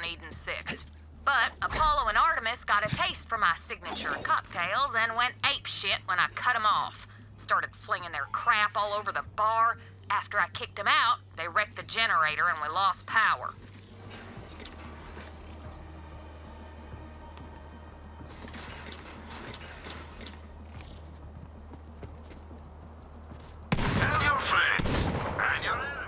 on Eden 6. But Apollo and Artemis got a taste for my signature cocktails and went ape shit when I cut them off. Started flinging their crap all over the bar. After I kicked them out, they wrecked the generator and we lost power. Your friends and your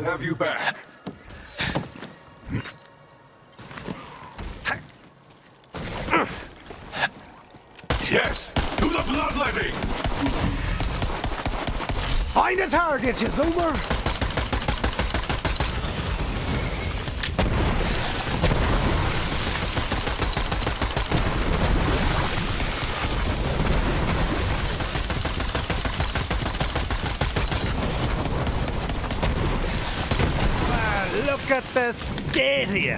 to have you back. Yes, to the bloodletting! Find a target, you Look at the of you.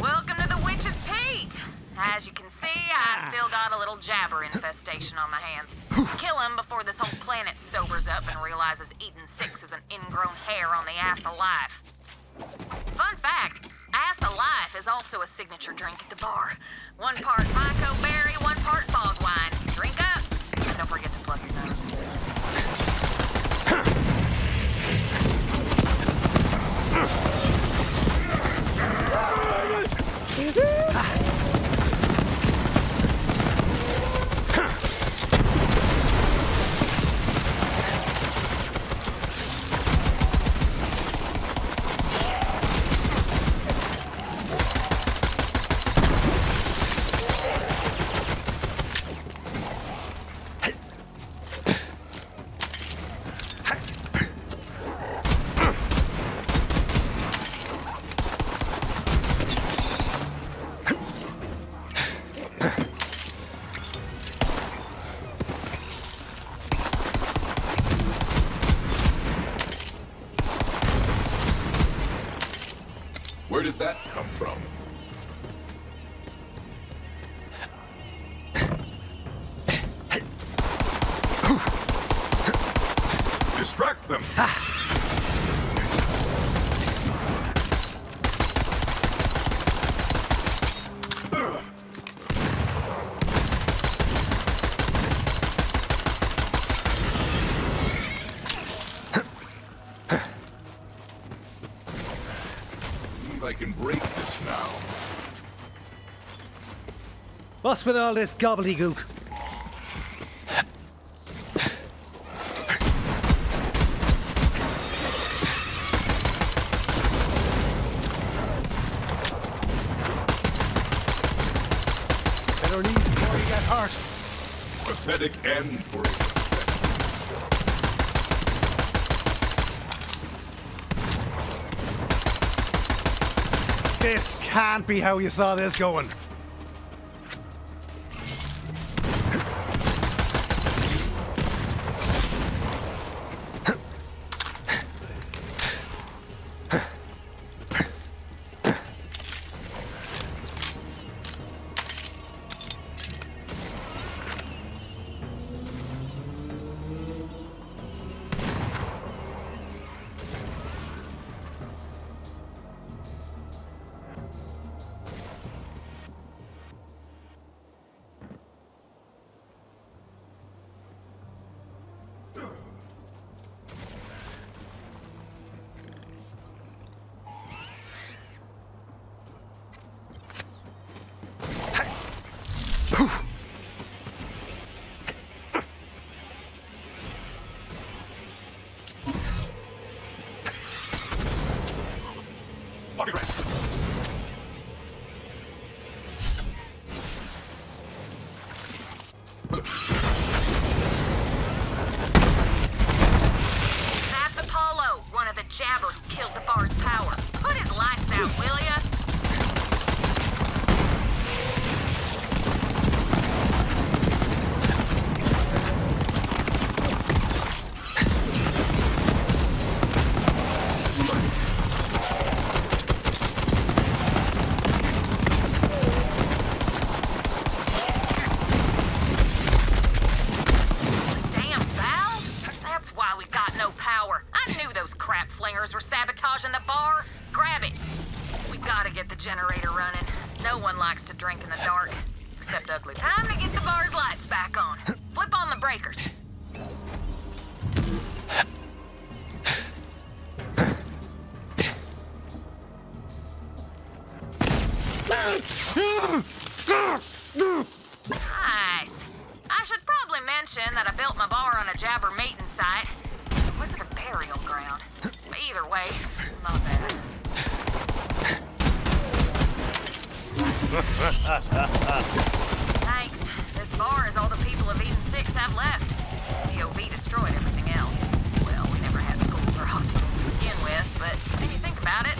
Welcome to the Witch's Peak! As you can see, I ah. still got a little jabber infestation on my hands. Kill him before this whole planet sobers up and realizes Eden 6 is an ingrown hair on the ass of life. Fun fact, ass of life is also a signature drink at the bar. One part Myco berry, one part bog wine. Drink up, and don't forget to plug your nose. Distract them! Ah. Think I can break this now. What's with all this gobbledygook? Better leave before you get hurt. Pathetic end for it. This can't be how you saw this going. Nice. I should probably mention that I built my bar on a jabber mating site. Was it a burial ground? Either way, not bad. Thanks. This bar is all the people of Eden 6 have left. COV destroyed everything else. Well, we never had schools or hospitals to begin with, but when you think about it,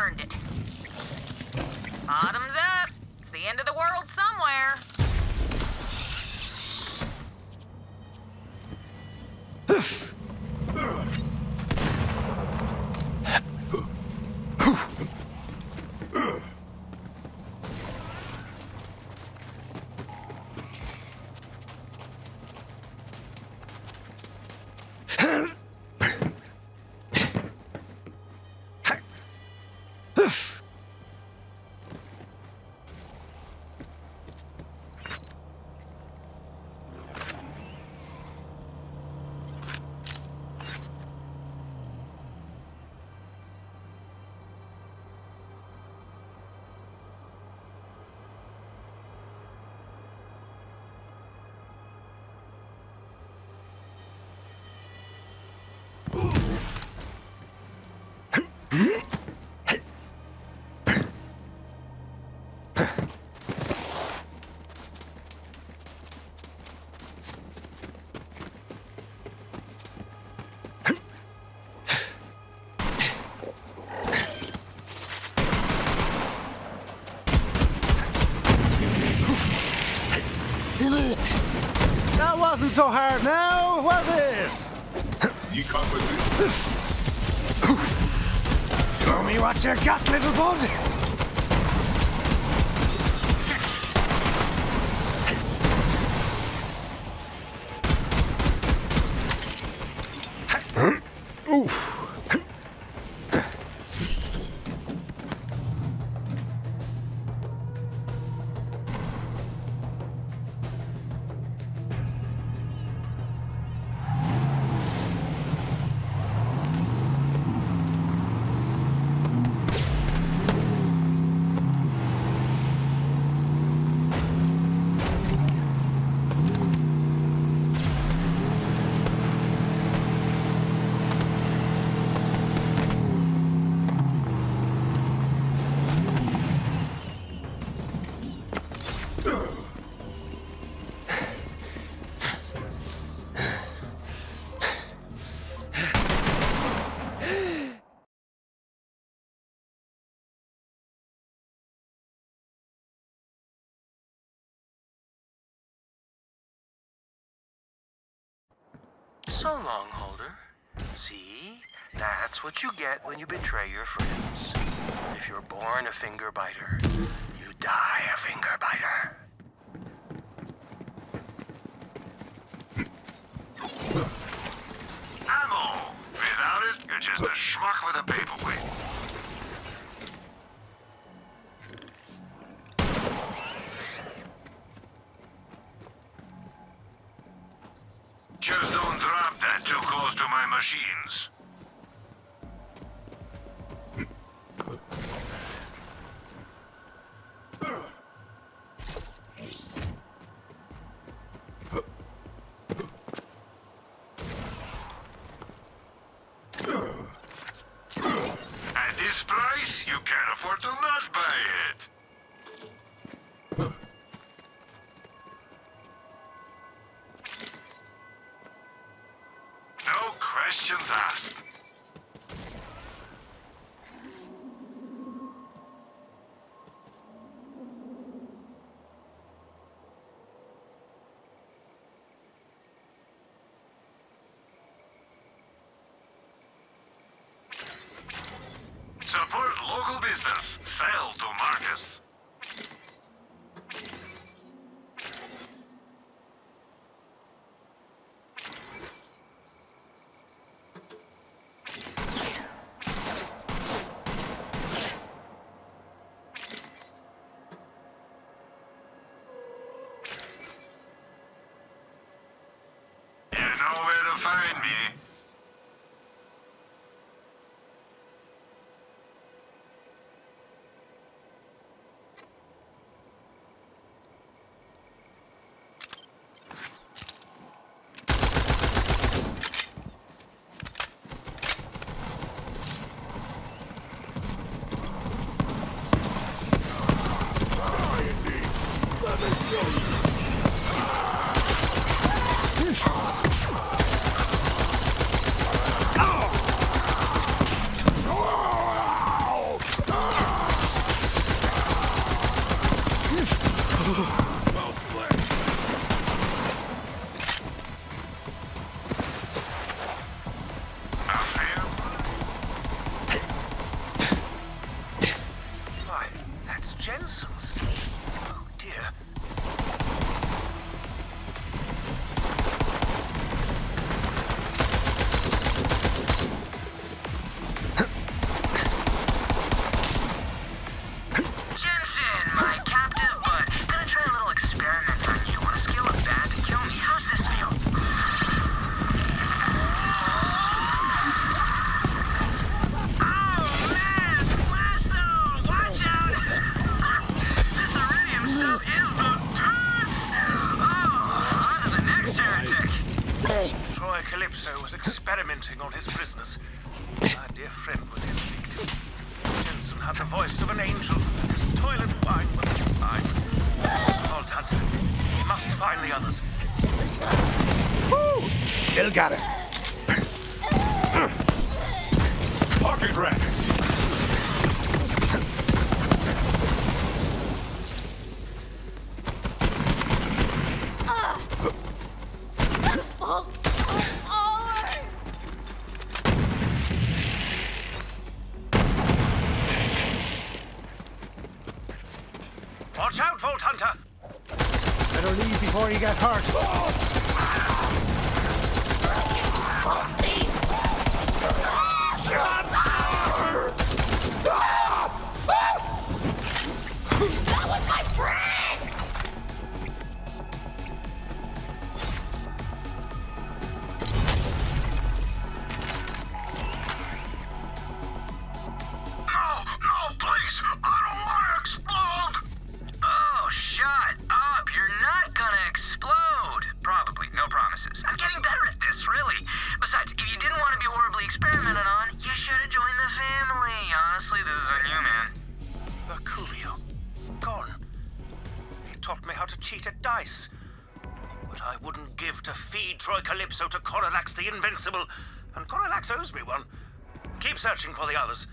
earned it. Bottoms so hard now, was it? You with me. Show me what you got, little bud. So long, Holder. See? That's what you get when you betray your friends. If you're born a finger biter, you die a finger biter. Ammo! Without it, you're just a schmuck with a paperweight. too close to my machines. Sell to Marcus. so to Coralax, the Invincible, and Coralax owes me one. Keep searching for the others.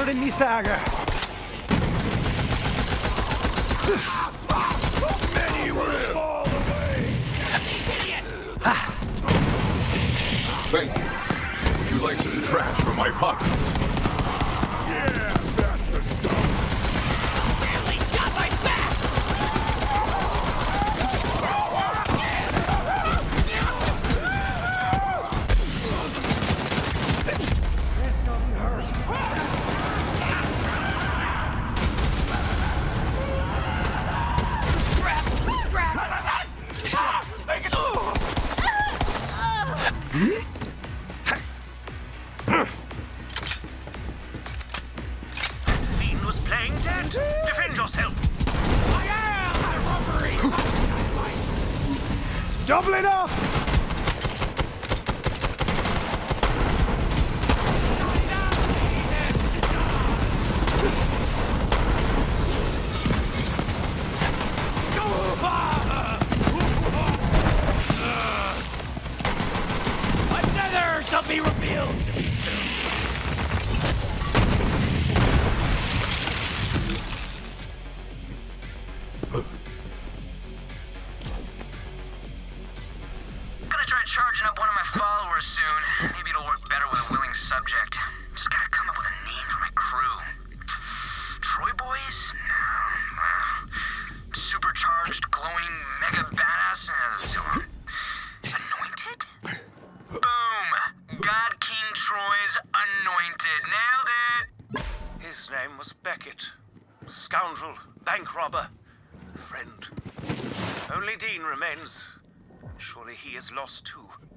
Chapter in me saga. Many will fall away. Thank you. Would you like some trash from my pockets? Charging up one of my followers soon. Maybe it'll work better with a willing subject. Just gotta come up with a name for my crew. Troy Boys? No. Supercharged, glowing, mega badass? Uh, anointed? Boom! God King Troy's anointed. Nailed it! His name was Beckett. Scoundrel, bank robber, friend. Only Dean remains. He is lost too.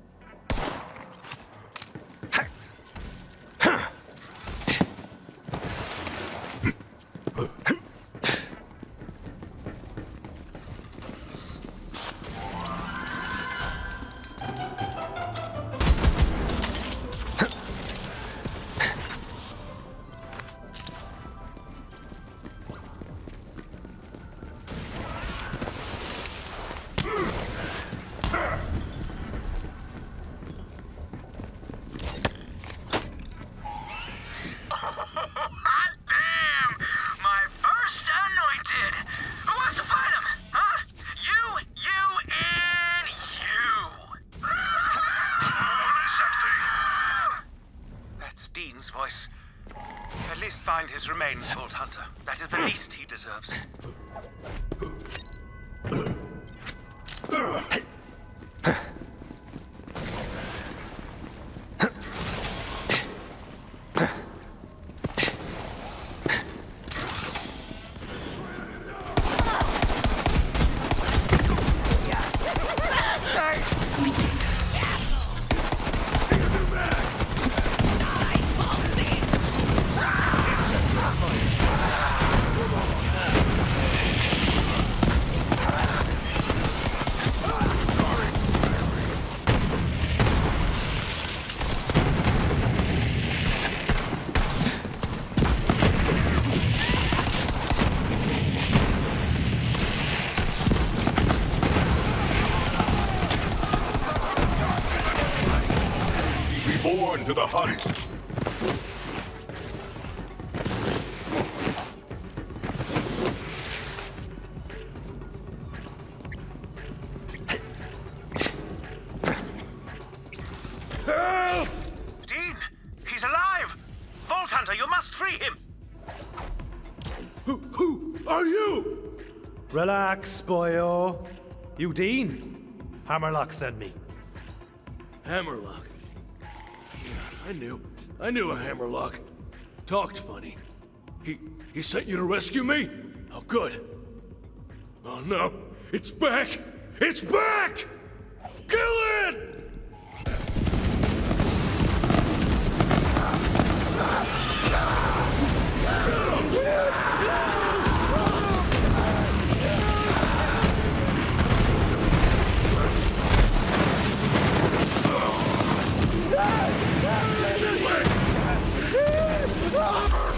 Dean's voice. At least find his remains, Vault Hunter. That is the least he deserves. Who, who are you? Relax, boyo. You Dean? Hammerlock sent me. Hammerlock. I knew. I knew a Hammerlock. Talked funny. He he sent you to rescue me? Oh, good. Oh no, it's back! It's back! Kill it!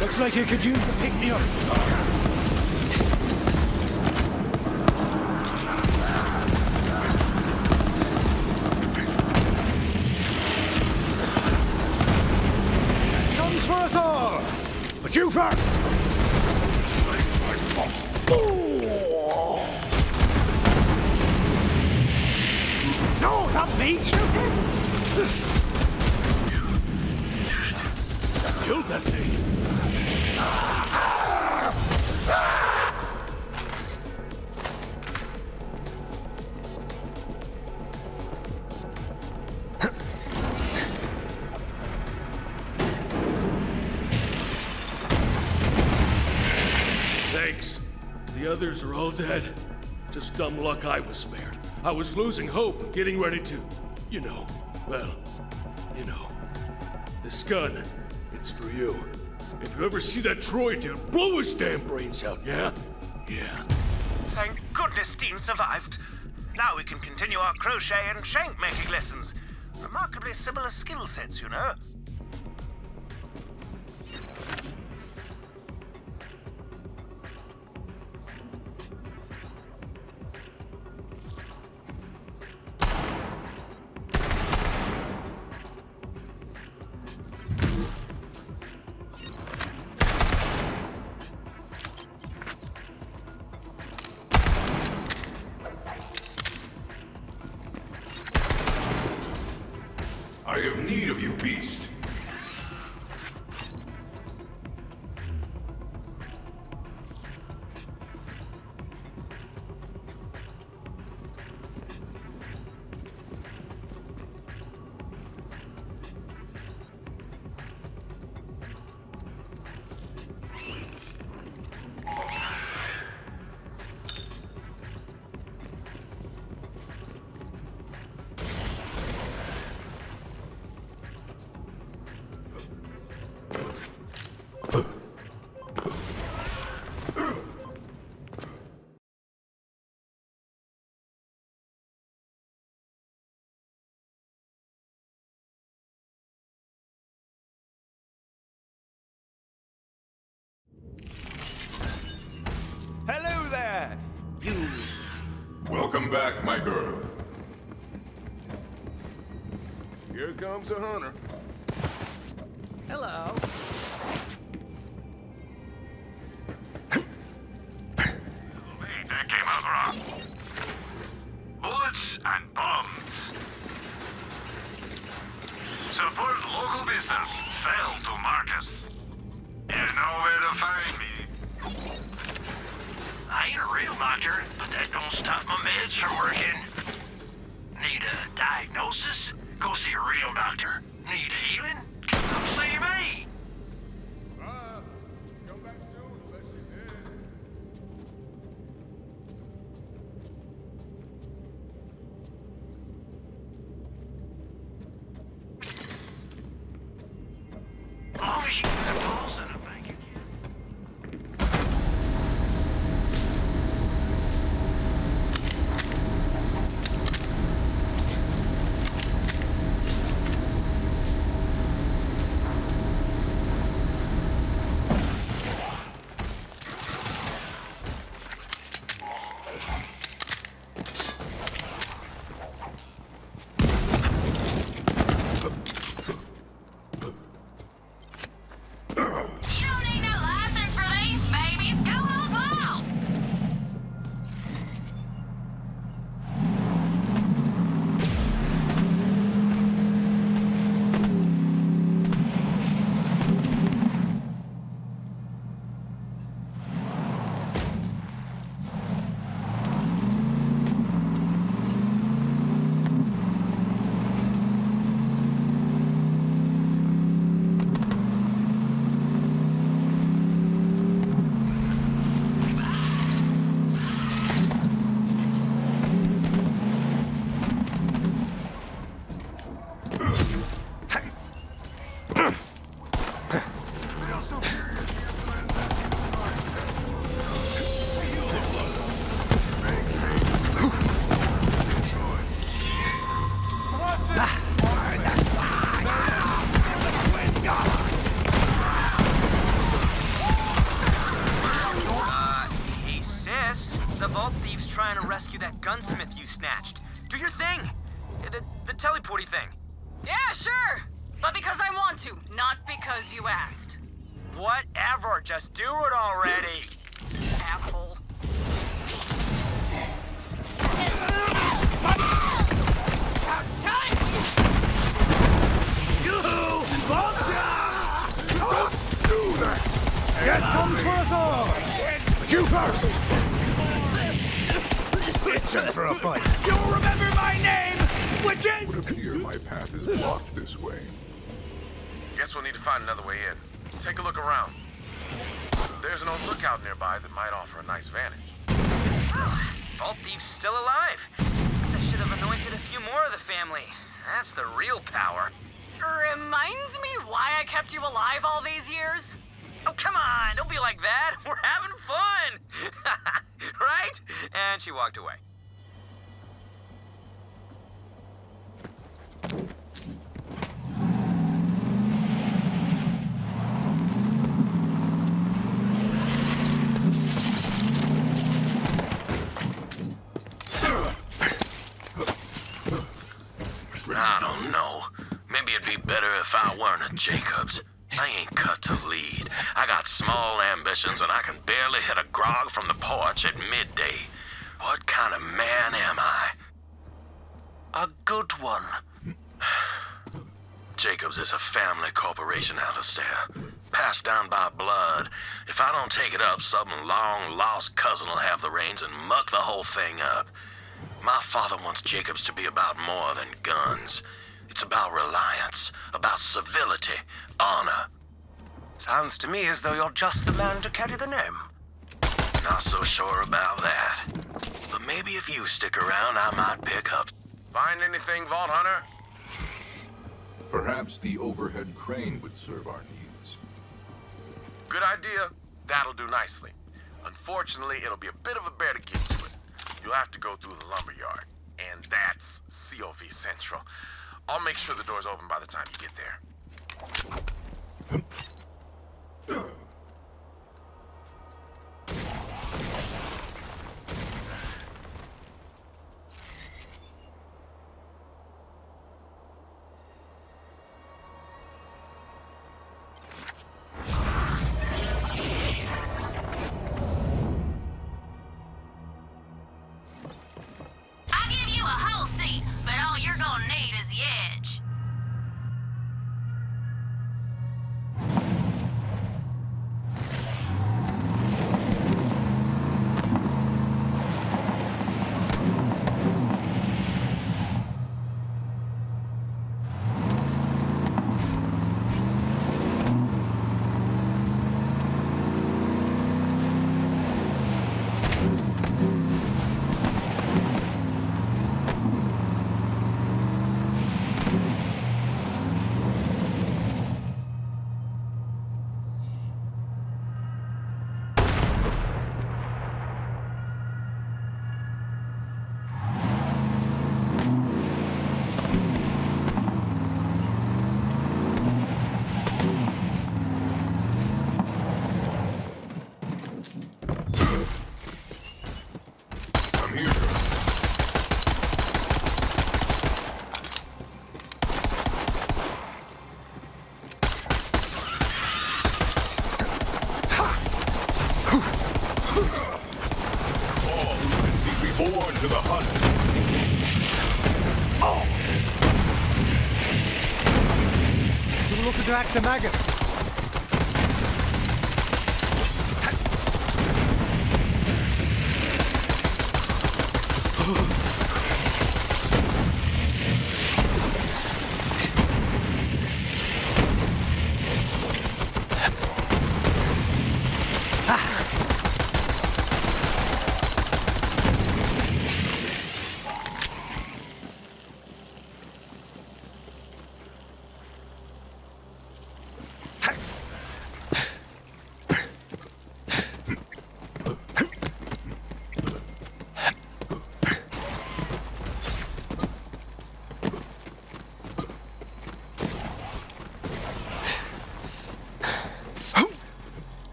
Looks like you could use the pick me up. Comes for us all! But you first! No, not me! Shoot! Killed that thing. Thanks. The others are all dead. Just dumb luck I was spared. I was losing hope, getting ready to, you know, well, you know. This gun, it's for you. If you ever see that Troy dude, blow his damn brains out, yeah? Yeah. Thank goodness Dean survived. Now we can continue our crochet and shank making lessons. Remarkably similar skill sets, you know. Welcome back, my girl. Here comes a hunter. Hello. Trying to rescue that gunsmith you snatched. Do your thing! The, the teleporty thing. Yeah, sure. But because I want to, not because you asked. whatever. Just do it already. Asshole. Do that! Death comes for us all! But you first! Itching for a fight. You'll remember my name, which is... Would appear my path is blocked this way. Guess we'll need to find another way in. Take a look around. There's an old lookout nearby that might offer a nice vantage. Oh, Vault Thief's still alive. Guess I should have anointed a few more of the family. That's the real power. Reminds me why I kept you alive all these years? Oh, come on, don't be like that. We're having fun. right? And she walked away. I don't know. Maybe it'd be better if I weren't a Jacobs. I ain't cut to lead. I got small ambitions and I can barely hit a grog from the porch at midday. What kind of man am I? A good one. Jacobs is a family corporation, Alistair. Passed down by blood. If I don't take it up, some long lost cousin will have the reins and muck the whole thing up. My father wants Jacobs to be about more than guns. It's about reliance, about civility, honor. Sounds to me as though you're just the man to carry the name. Not so sure about that. But maybe if you stick around, I might pick up. Find anything, Vault Hunter? Perhaps the overhead crane would serve our needs. Good idea. That'll do nicely. Unfortunately, it'll be a bit of a bear to get to it. You'll have to go through the lumberyard. And that's COV Central. I'll make sure the door's open by the time you get there. Looking to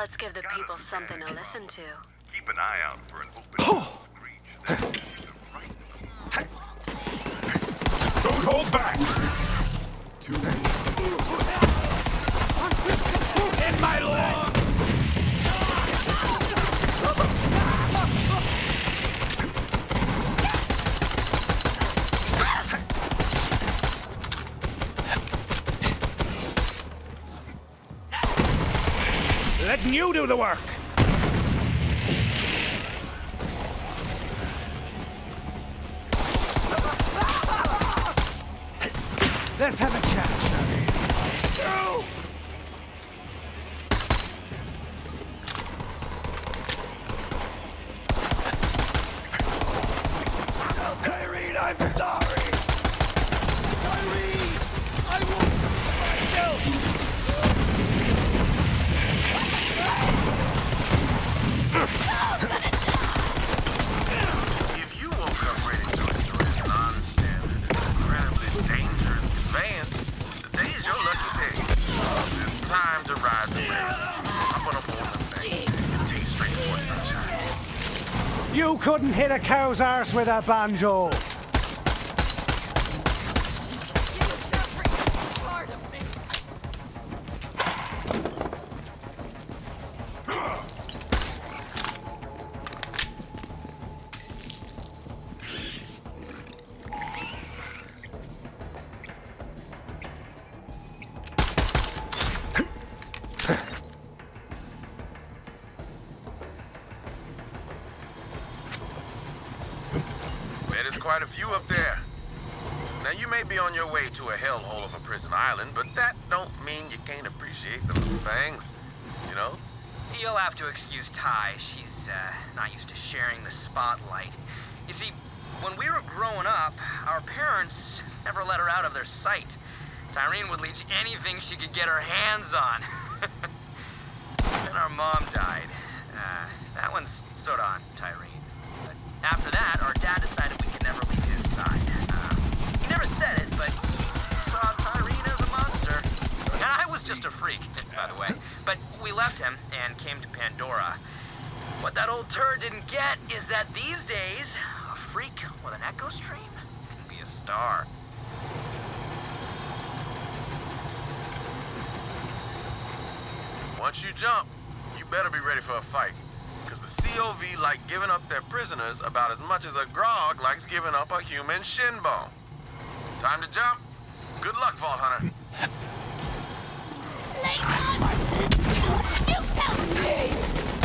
let's give the people something to listen to. the work. couldn't hit a cow's arse with a banjo. quite a few up there. Now, you may be on your way to a hellhole of a prison island, but that don't mean you can't appreciate the little things, you know? You'll have to excuse Ty. She's, uh, not used to sharing the spotlight. You see, when we were growing up, our parents never let her out of their sight. Tyreen would leech anything she could get her hands on. then our mom died. Uh, that one's sort of on Pandora. What that old turd didn't get is that these days, a freak with an echo stream can be a star. Once you jump, you better be ready for a fight. Because the COV like giving up their prisoners about as much as a grog likes giving up a human shin bone. Time to jump. Good luck, Vault Hunter.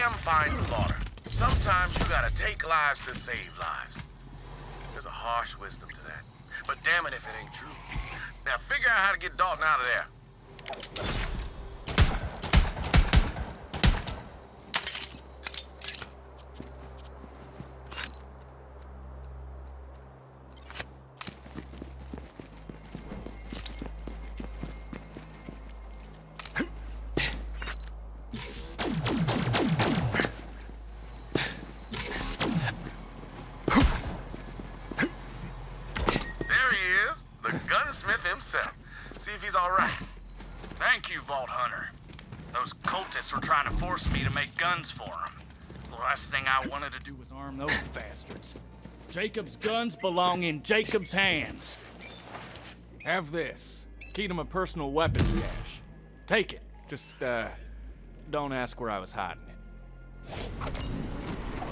Fine slaughter. Sometimes you gotta take lives to save lives. There's a harsh wisdom to that. But damn it if it ain't true. Now figure out how to get Dalton out of. There he is, the gunsmith himself. See if he's all right. Thank you, Vault Hunter. Those cultists were trying to force me to make guns for them. The last thing I wanted to do was arm those bastards. Jakobs guns belong in Jakobs hands. Have this. Key to my personal weapons cache. Take it. Just, uh, don't ask where I was hiding it.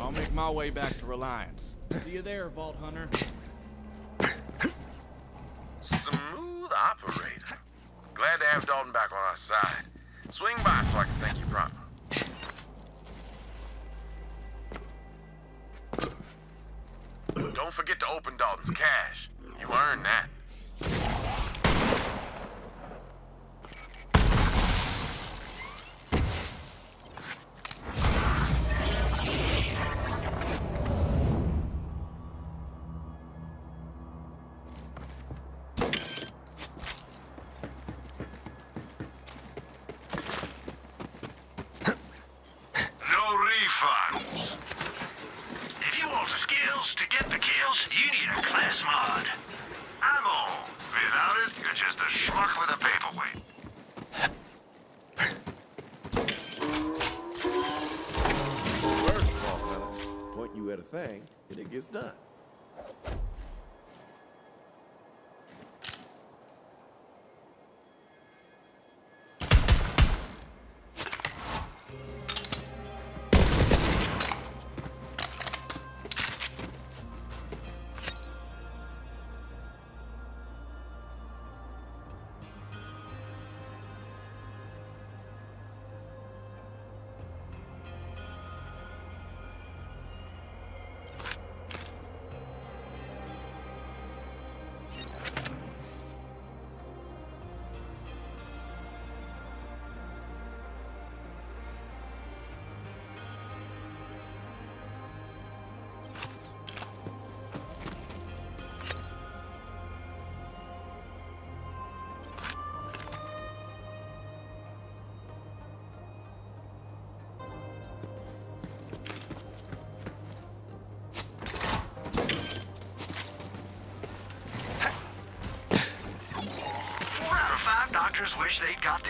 I'll make my way back to Reliance. See you there, Vault Hunter. Smooth operator. Glad to have Dalton back on our side. Swing by so I can thank you proper. Don't forget to open Dalton's cache. You earned that. Done.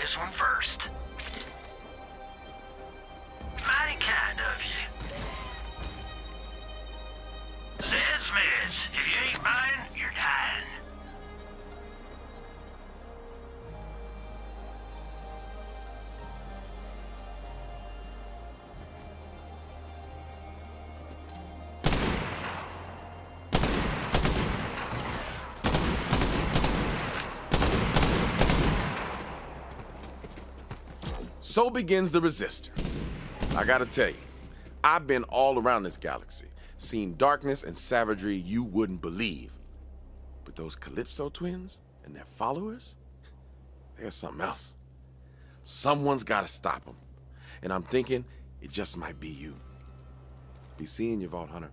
This one first. So begins the resistance. I gotta tell you, I've been all around this galaxy, seen darkness and savagery you wouldn't believe. But those Calypso twins and their followers, they're something else. Someone's gotta stop them. And I'm thinking it just might be you. Be seeing you, Vault Hunter.